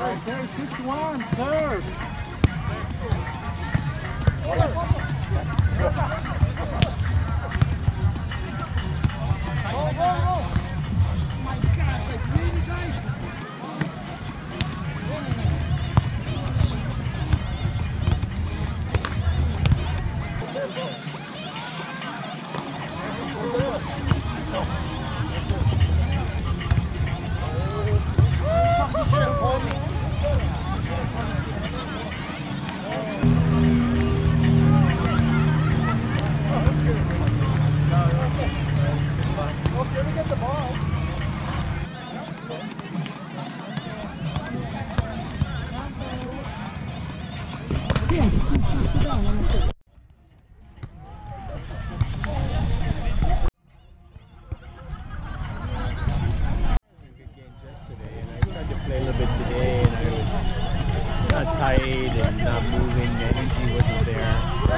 Okay, six one, serve.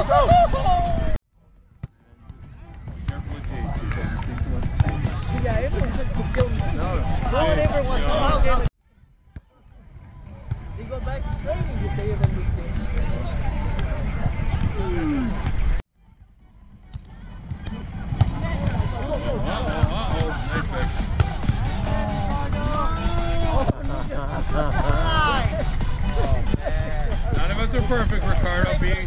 No, go games. None perfect, Ricardo. Being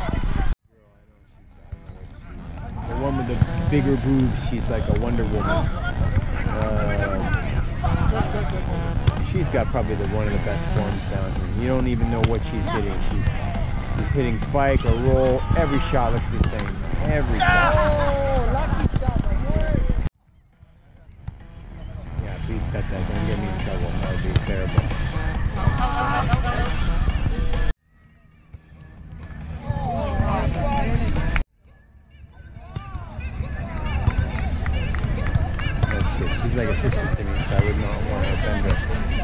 bigger boobs, she's like a Wonder Woman. Uh, she's got probably the one of the best forms down here. You don't even know what she's hitting. She's she's hitting spike or roll. Every shot looks the same. Every shot. Oh, lucky shot, my boy. Yeah, please cut that. Don't get me in trouble. She's like a sister to me, so I would not want to offend her.